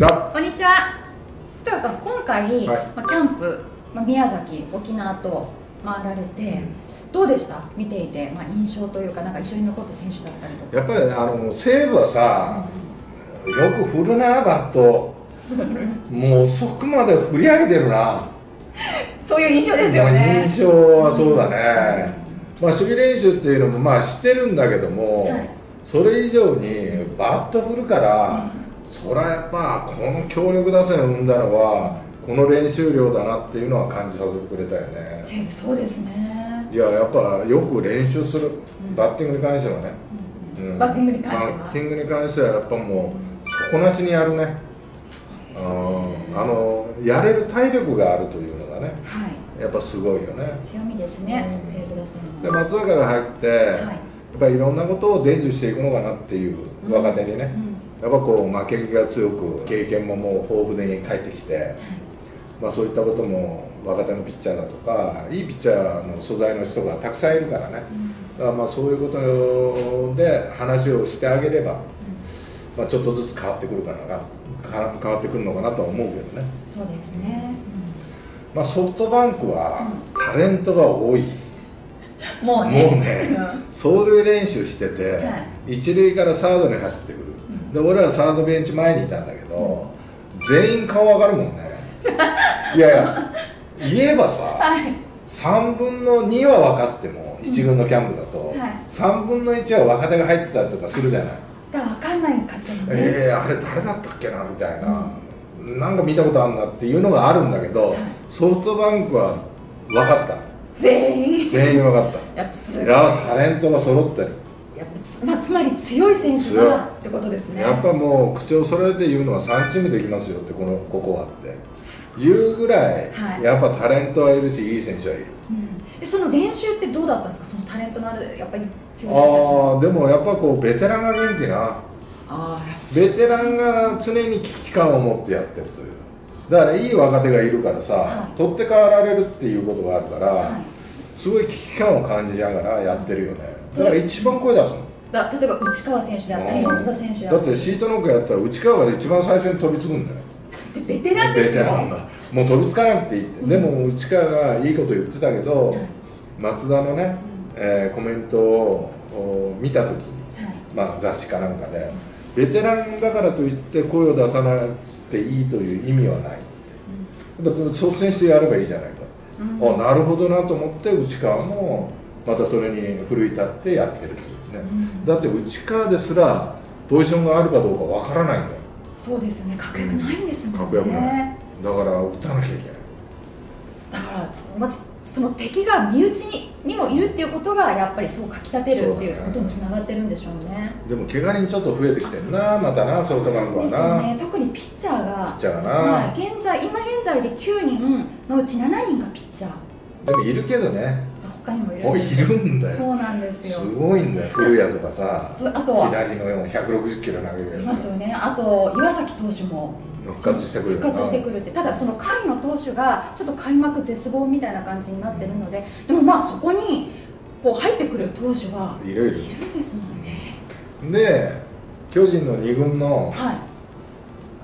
じゃあこんにちは。さん今回、はい。まあ、キャンプ、まあ、宮崎沖縄と回られて、どうでした？見ていて、まあ、印象というかなんか一緒に残った選手だったりとか。やっぱりあの西武はさよく振るなバット。もう遅くまで振り上げてるな。そういう印象ですよね。印象はそうだね、まあ、守備練習っていうのもまあしてるんだけども、はい。それ以上にバット振るから、そりゃやっぱこの強力打線を生んだのはこの練習量だなっていうのは感じさせてくれたよね。そうですね、いややっぱよく練習する。うん。バッティングに関してはね、うん。バッティングに関しては。バッティングに関してはやっぱもう底なしにやるね。うん。あのやれる体力があるというのがねはい。やっぱすごいよね。強みですね、うん。西武打線ので松坂が入って、はい。やっぱりいろんなことを伝授していくのかなっていううん。若手にね、うんやっぱこう負け気が強く経験ももう豊富に帰ってきて、まあ、そういったことも若手のピッチャーだとかいいピッチャーの素材の人がたくさんいるからね。だからまあそういうことで話をしてあげれば、まあ、ちょっとずつ変わってくるかなか変わってくるのかなとは思うけどね、そうですね、まあ、ソフトバンクはタレントが多い。うんもうね。もうね走塁練習してて、は一塁からサードに走ってくる、んで俺はサードベンチ前にいたんだけど、全員顔上がるもんね。いやいや言えばさはい。3分の2は分かっても1軍のキャンプだと、はい。3分の1は若手が入ってたりとかするじゃない、だから分かんないかったのね、えー、あれ誰だったっけなみたいな、なんか見たことあるなっていうのがあるんだけど、はい。ソフトバンクは分かった。全員。全員分かった。やっぱすごい。ラタレントが揃ってるまあ、つまり強い選手強い。だってことですね。やっぱもう口を揃えて言うのは3チームできますよってこのここはって。言うぐらい、はい。やっぱタレントはいるしいい選手はいる。うん、でその練習ってどうだったんですか？そのタレントのあるやっぱり強いああでもやっぱこうベテランが元気な。ベテランが常に危機感を持ってやってるという。だからいい若手がいるからさ、はい。取って代わられるっていうことがあるから、はい。すごい危機感を感じながらやってるよねだから一番声出すの？だ例えば内川選手であったりうん松田選手であだってシートノックやったら内川が一番最初に飛びつくんだよ。ベテランですよ。ベテランがもう飛びつかなくていいって、でも内川がいいこと言ってたけど、はい。松田のね、えーコメントをお見た時に、はい。まあ、雑誌かなんかでベテランだからといって声を出さなくていいという意味はないやっぱ率先してやればいいじゃないか。って、うん。あなるほどなと思って内川もまたそれに奮い立ってやってるというね、うん。だって内川ですらポジションがあるかどうかわからないんだよ。そうですよね。確約ないんですもんね。確約ない。だから打たなきゃいけない。だからまずその敵が身内ににもいるっていうことがやっぱりそうかきたてるっていうことにつながってるんでしょうね。でも怪我人ちょっと増えてきてるなまたなソフトバンクはですよな、ね特にピッチャーがピッチャーがな。はい、現在今現在で9人のうち7人がピッチャー。でもいるけどね他にもいるもういるんだよ。そうなんですすよごいんだよ。古谷とかさそうあとは。左の160キロ投げるいやつますよね。あと岩崎投手も。復活してくる復活してくるって。ただその甲斐の投手がちょっと開幕絶望みたいな感じになってるので。でもまあそこにこう入ってくる投手はいろいろいるんですもんね。で巨人の2軍のはい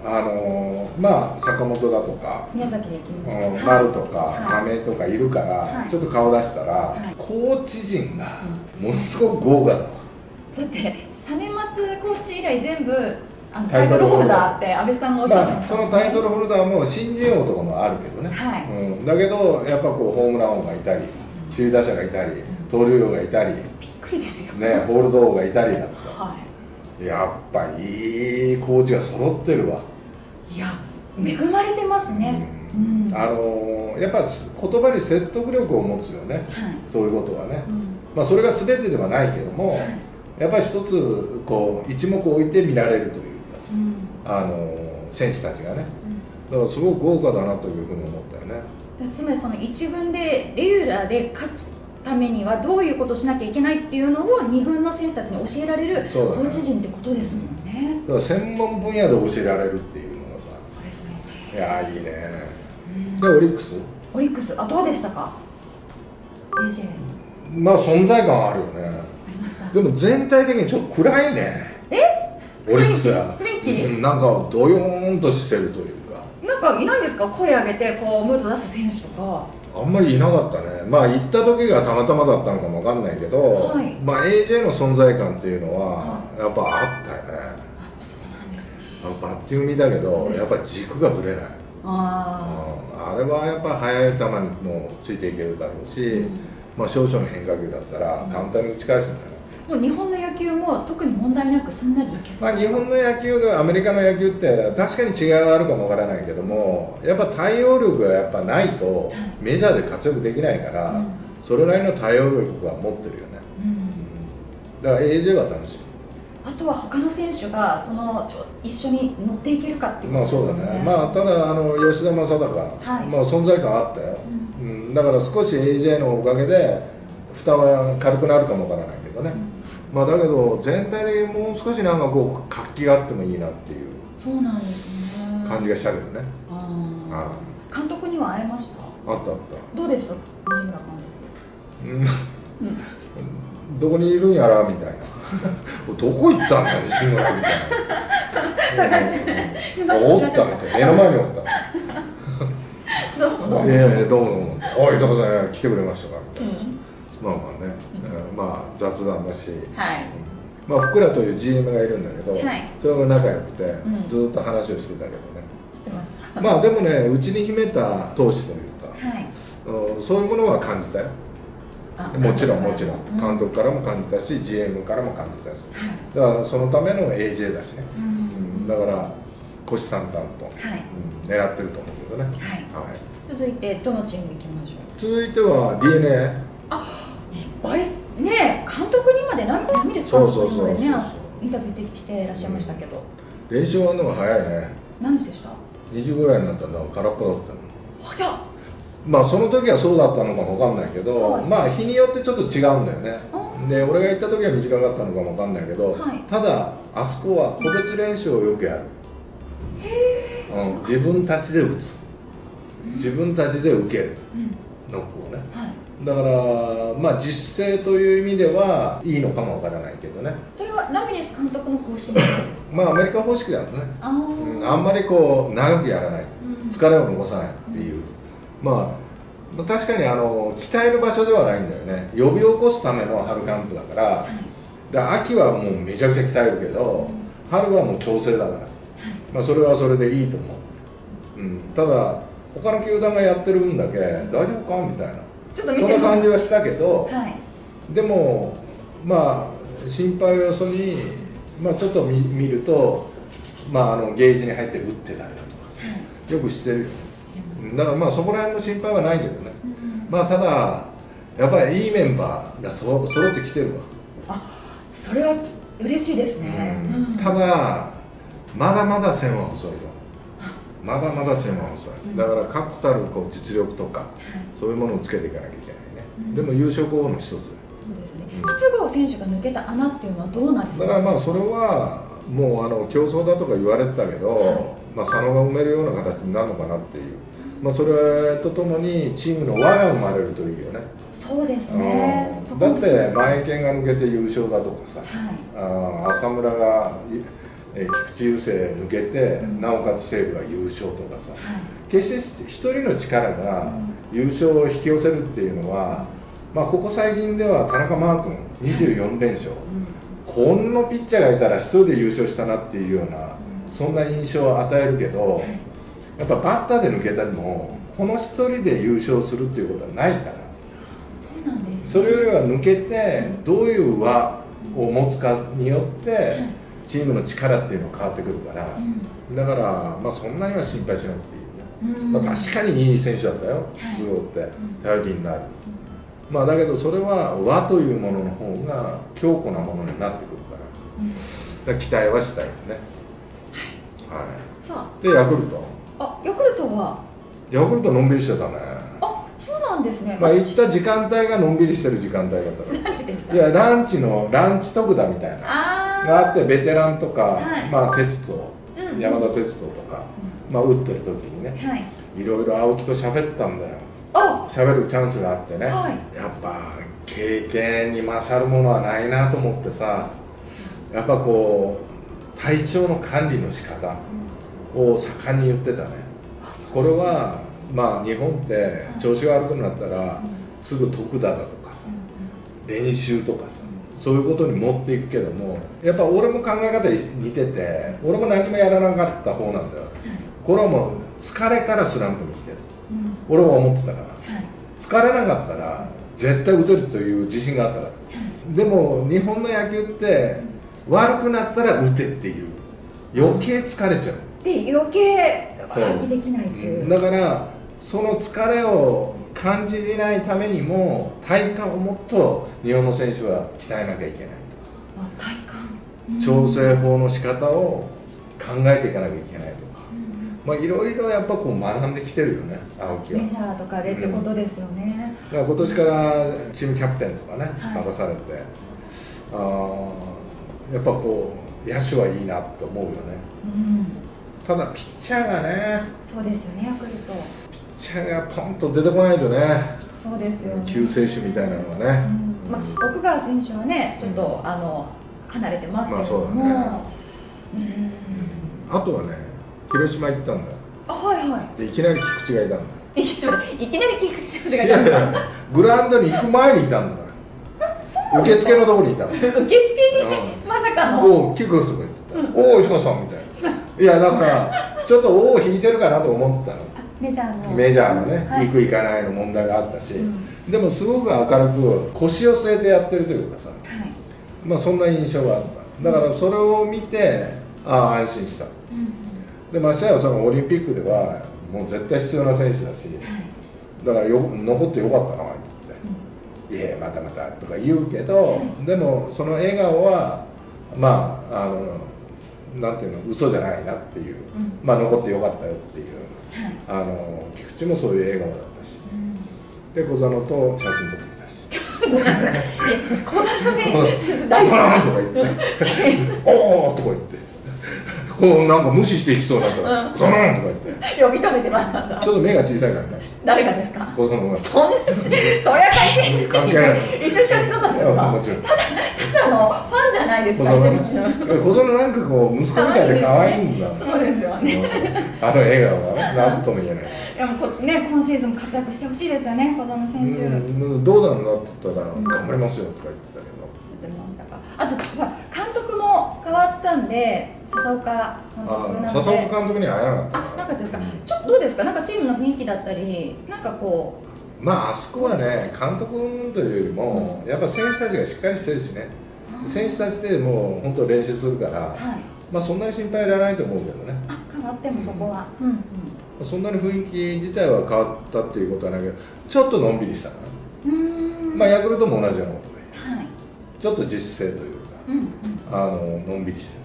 あのーまあ坂本だとか宮崎で行丸とかはい。とかいるから、はい。ちょっと顔出したら、はい。コーチ陣がものすごく豪華だわ、だって実松コーチ以来全部あのタイトルホルダーって安倍さんがおっしゃってまあ、そのタイトルホルダーも新人王とかもあるけどね、はい。うん、だけどやっぱこうホームラン王がいたり首位打者がいたり盗塁王がいたり、びっくりですよ。ね、ホールド王がいたりだとかはやっぱいいコーチが揃ってるわ、いいや恵まれてますね。うん。あのーやっぱ言葉に説得力を持つよね。はい。そういうことはね、うん。まあ、それが全てではないけども、はい。やっぱり一つこう一目置いて見られるというかさうん。あのー選手たちがね。うん。だからすごく豪華だなというふうに思ったよね。でつまりその一軍でレギュラーで勝つためにはどういうことをしなきゃいけないっていうのを二軍の選手たちに教えられるコーチ陣ってことですもんね。だから専門分野で教えられるっていういやーいいね。うんでオリックス？オリックス。あどうでしたか？AJ あまあ存在感あるよね。でも全体的にちょっと暗いね。オリックスは。雰囲気？うんなんかドヨーンとしてるというか。なんかいないんですか？声上げてこうムード出す選手とか。あんまりいなかったね。まあ行った時がたまたまだったのかもわかんないけど、はい。まあ AJ の存在感っていうのははやっぱあったよね。あそうなんですねあのバッティング見たけどやっぱ軸がぶれない。あああれはやっぱ速い球にもついていけるだろうし、うん。まあ、少々の変化球だったら簡単に打ち返すんだよ、あもう日本の野球も特に問題なくすんなりいけそう。まあ、日本の野球がアメリカの野球って確かに違いはあるかもわからないけどもやっぱ対応力がやっぱないとメジャーで活躍できないから、うん。それなりの対応力は持ってるよね、うん。うん。だから AJ は楽しいあとは他の選手がそのちょ一緒に乗っていけるかっていうまあそうだね、まあただあの吉田正尚、はい。まあ存在感あったよ、うん。だから少し AJ のおかげで負担は軽くなるかもわからないけどね、まあだけど全体的にもう少しなんかこう活気があってもいいなっていうそうなんですね。感じがしたけどね、ああー監督には会えました？ああったあっどうでした？西村監たうん どこにいるんやらみたいな。どこ行ったんだ西村みたいな。探して。うん探しておった。って目の前におった。督どうもいやいやどうもどう？もおいどこさん来てくれましたかみたいな、うん。まあまあね、うん。まあ雑談だし、はい。まあ福良という GM がいるんだけど、はい。それが仲良くて、ん。ずっと話をしてたけどね。知ってました。まあでもねうちに秘めた闘志というか、はい。うんそういうものは感じたよ。あもちろんもちろん。う監督からも感じたし GM からも感じたし。はい。だからそのための AJ だしね、ううん。んだから虎視眈々と、はい。うん狙ってると思うけどね、はい。はい、続いてどのチーム行きましょう？続いては d n a いっぱいす。ね監督にまでラミレス監督にまでねそうそうそうそう。インタビューしていらっしゃいましたけど、練習終わるのが早いね。何時でした？2時ぐらいになったら空っぽだったの。早っまあその時はそうだったのかもわかんないけど、はい。まあ日によってちょっと違うんだよね。あ。で俺が行った時は短かったのかもわかんないけど、はい。ただあそこは個別練習をよくやる、うん、自分たちで打つ。自分たちで受ける。うん。ノックをね。はい。だからまあ実践という意味ではいいのかもわからないけどね。それはラミレス監督の方針なんですか？まあアメリカ方式だとね、あうん、ーあんまりこう長くやらない。うん。疲れを残さないっていう、まあ確かにあの鍛える場所ではないんだよね。呼び起こすための春キャンプだから。はい。で秋はもうめちゃくちゃ鍛えるけど春はもう調整だから、まあ、それはそれでいいと思う、うん、ただ他の球団がやってる分だけ大丈夫か？みたいな。ちょっとそんな感じはしたけど。はい。でもまあ心配をよそに、まあ、ちょっと見見ると、まあ、あのゲージに入って打ってたりだとか。はい。よくしてるよしてますだからまあそこら辺の心配はないけどね。うんまあただやっぱりいいメンバーがそ揃ってきてるわ、それは嬉しいですね。うん。うん。ただまだまだ線は細いよ。まだまだ線は細い。だから確固たるこう実力とかはい。そういうものをつけていかなきゃいけないね、うん。でも優勝候補の一つ。そうですね。うん筒香選手が抜けた穴っていうのはどうなりそう？だからまあそれはもうあの競争だとか言われてたけど、はい。まあ、佐野が埋めるような形になるのかなっていう、まあ、それとともにチームの輪が生まれるといいよね、そうですね。うん。だって前剣が抜けて優勝だとかさ、はい。あー浅村がえー菊池雄星抜けて、うん。なおかつ西武が優勝とかさはい。決して一人の力が優勝を引き寄せるっていうのは、まあ、ここ最近では田中マー君24連勝、うん。こんなピッチャーがいたら一人で優勝したなっていうようなそんな印象を与えるけどはいやっぱバッターで抜けたりもこの一人で優勝するっていうことはないから。そうなんですね。それよりは抜けてどういう輪を持つかによってはいチームの力っていうのが変わってくるから。うん。だからまあそんなには心配しなくていいまあ、確かにいい選手だったよはい筒香って頼りになる。まあだけどそれは和というものの方が強固なものになってくるから。期待はしたいですね。はさい。でヤクルトああヤクルトは？ヤクルトのんびりしてたね。あそうなんですね。まあ行った時間帯がのんびりしてる時間帯だったかランチでした？らいやランチのランチ特ダみたいな。があってベテランとか、はい。まあ鉄道。うん山田鉄道とか、まあ打ってる時にね。はい。いろいろ青木と喋ったんだよ。あ喋るチャンスがあってね、はい。やっぱ経験に勝るものはないなと思ってさやっぱこう体調の管理の仕方を盛んに言ってたね。これはまあ日本って調子が悪くなったらすぐ徳田だとかさ練習とかさそういうことに持っていくけどもやっぱ俺も考え方似てて俺も何もやらなかった方なんだよ。これはもう疲れからスランプに来てる。俺は思ってたから。疲れなかったら絶対打てるという自信があったから。でも日本の野球って悪くなったら打てっていう。余計疲れちゃうで余計発揮できないっていう。だからその疲れを感じないためにも体幹をもっと日本の選手は鍛えなきゃいけないと。あ体幹。調整法の仕方を考えていかなきゃいけないとか、まあいろいろやっぱこう学んできてるよね青木は。メジャーとかでってことですよね、だから今年からチームキャプテンとかね、はい。任されて。あーやっぱこう野手はいいなと思うよね。うんただピッチャーがねそうですよねヤクルト。ピッチャーがポンと出てこないとねそうですよね。救世主みたいなのがうね、ん。まあ、奥川選手はねちょっと、あの離れてますけれども、まあそうだね。うん。あとはね広島行ったんだあはいはい。でいきなり菊池がいたんだいきなり菊池選手がいいたんですかやいやグラウンドに行く前にいたんだから。受付のところにいたの。受付に、まさかの。おおキクとか言ってた、おお糸川さんみたいないやだからちょっとおお引いてるかなと思ってたの。メジャーの。メジャーのね、はい。行く行かないの問題があったし、うん。でもすごく明るく腰を据えてやってるというかさ。はい。まあそんな印象があった。だからそれを見てああ安心した。うんでましてやそのオリンピックではもう絶対必要な選手だし。だからよ残ってよかったなって言って「いやまたまた」とか言うけどでもその笑顔はまああのなんていうの嘘じゃないなっていう、うん。まあ残ってよかったよっていうはい。あの菊池もそういう笑顔だったしうん。で小園と写真撮ってきたし。小園選手「大好き。バーン!」とか言って。写真「おお!」とか言って。こうなんか無視していきそうになったら「うん。小園!」とか言って 呼び止めてましたんだ。ちょっと目が小さいからね。誰がですか？小園が。そんなしそりゃ関係ない関係ない。一緒に写真撮ったんですか？もちろん。ただのファンじゃないですか一緒に小園なんかこう息子みたいで可愛いんだ。そうですよね。あの笑顔は何とも言えない。いやもうこね今シーズン活躍してほしいですよね小園選手、うんどうなんだって言ったら頑張りますよとか言ってたけど。言ってましたか？あと監督も変わったんで笹岡監督なので。あ笹岡監督には会えなかったあなかったですか？ちょっとどうですか？なんかチームの雰囲気だったりなんかこまああそこはね監督というよりもやっぱ選手たちがしっかりしてるしね。う選手たちでもう本当練習するからはい。まあそんなに心配いらないと思うけどね。あ変わってもそこは。うん。うんそんなに雰囲気自体は変わったっていうことはないけどちょっとのん。びりしたかなんまあヤクルトも同じようなことちょっと実勢というかあののんびりして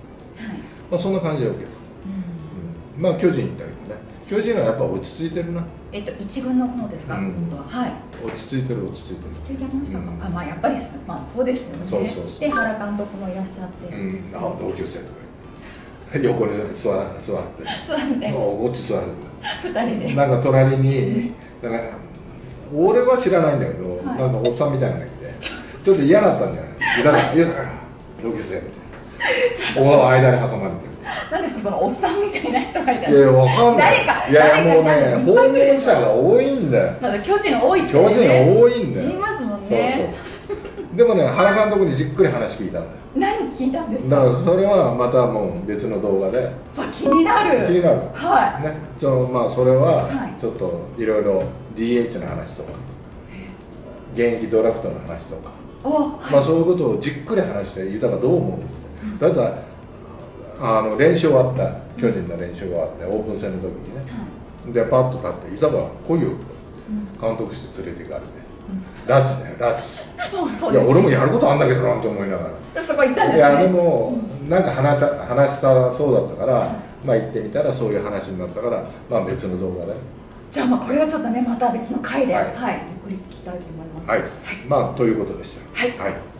る。はい。まあそんな感じだけどうん。うん。まあ巨人行ったけどね。巨人はやっぱ落ち着いてるな。えっと一軍の方ですか、うん。今度は。はい。落ち着いてる落ち着いてる。落ち着いてましたか、うん。あまあやっぱりまあそうですよね。そうそうそう。で原監督もいらっしゃって、うん、あ同級生とか。横に座座って。そうなんでもうこっち座る。二人で。なんか隣になんか俺は知らないんだけど、はい。なんかおっさんみたいなのがいて。ちょっと嫌だったんじゃないだから嫌だから同級生。みたいなお間に挟まれて何ですかそのおっさんみたいな人がいたるいやいやわかんない。誰かいやいやもうね訪問者が多いんだよ。まだ巨人多いって、巨人多いんだよ。言いますもんそうねそう。でもね原監督にじっくり話聞いたんだよ。何聞いたんですだかからそれはまたもう別の動画で。わ気になる。気になる。はね、ちょまあそれははい。ちょっといろいろ DH の話とか。現役ドラフトの話とか、いおまあそういうことをじっくり話して豊どう思うだだあの練習終わった巨人の練習が終わってオープン戦の時にね。でパッと立って「豊来いよ」とか監督室連れて行かれて「ラッチだよラッチ」いや俺もやることあんだけどなと思いながら。そこ行ったんですね。いやでも、なんか話した話したそうだったから、まあ行ってみたらそういう話になったから、まあ別の動画で、じゃあまあこれはちょっとねまた別の回で。は、はい。いゆっくり聞きたいと思います。はい、まあということでした。はい。はい